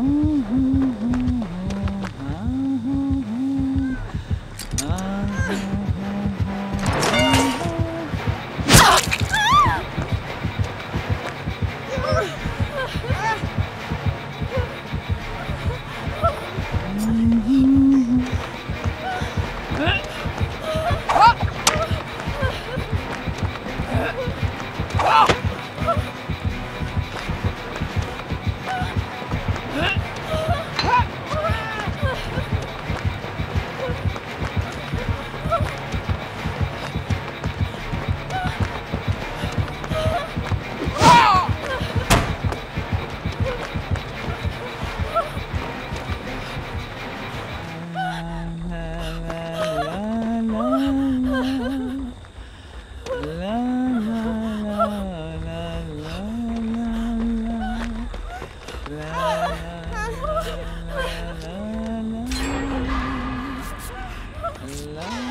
Mm-hmm. Hello.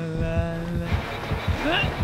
la la.